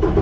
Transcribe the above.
you